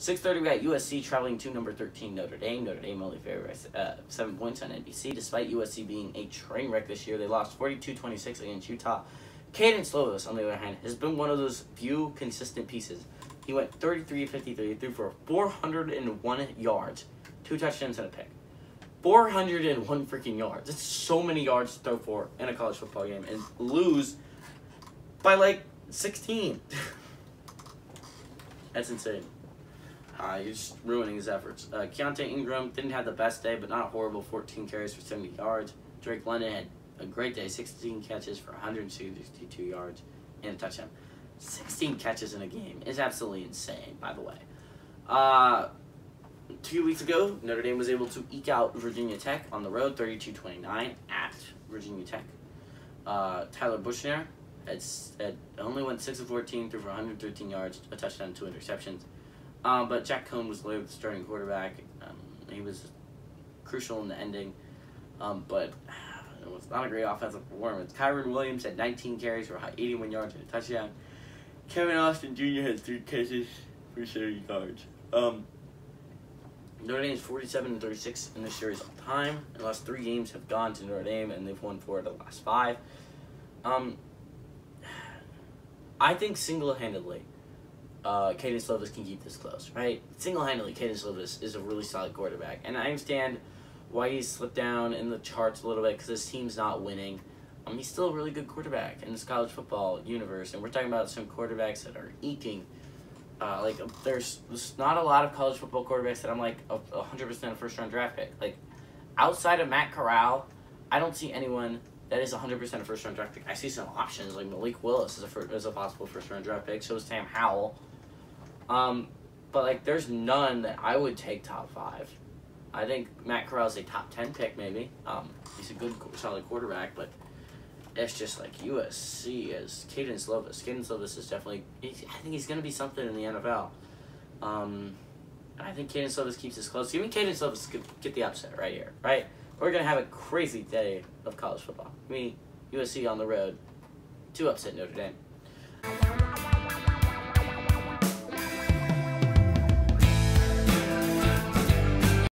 6.30, we got USC traveling to number 13 Notre Dame. Notre Dame only favored uh, 7 points on NBC. Despite USC being a train wreck this year, they lost 42-26 against Utah. Kedon Slovis, on the other hand, has been one of those few consistent pieces. He went 33-53, threw for 401 yards, two touchdowns and a pick. 401 freaking yards. That's so many yards to throw for in a college football game and lose by like 16. That's insane. Uh, he's ruining his efforts. Uh, Keaontay Ingram didn't have the best day, but not horrible. 14 carries for 70 yards. Drake London had a great day. 16 catches for 162 yards and a touchdown. 16 catches in a game is absolutely insane, by the way. Uh, two weeks ago, Notre Dame was able to eke out Virginia Tech on the road, 32-29 at Virginia Tech. Uh, Tyler Buchner had, had only went 6 of 14, threw for 113 yards, a touchdown, two interceptions. Um, but Jack Coan was later the starting quarterback. Um, he was crucial in the ending, um, but it was not a great offensive performance. Kyren Williams had 19 carries for 81 yards and a touchdown. Kevin Austin Jr. had three catches for 30 yards. Um, Notre Dame is 47 and 36 in this series all time. The last three games have gone to Notre Dame, and they've won four of the last five. Um, I think single-handedly, uh, Kedon Slovis can keep this close, right? Single-handedly, Kedon Slovis is a really solid quarterback, and I understand why he's slipped down in the charts a little bit because his team's not winning. Um, he's still a really good quarterback in this college football universe, and we're talking about some quarterbacks that are eking. Uh, like there's, there's not a lot of college football quarterbacks that I'm like a hundred percent a first round draft pick. Like outside of Matt Corral, I don't see anyone that is 100% a first round draft pick. I see some options like Malik Willis is a, is a possible first round draft pick. So is Sam Howell. Um, but like, there's none that I would take top five. I think Matt Corral is a top 10 pick, maybe. Um, he's a good, solid quarterback, but it's just like USC is Kedon Slovis. Kedon Slovis is definitely, I think he's going to be something in the NFL. Um, I think Kedon Slovis keeps this close. Give me Kedon Slovis get the upset right here, right? We're going to have a crazy day of college football. Me USC on the road to upset Notre Dame.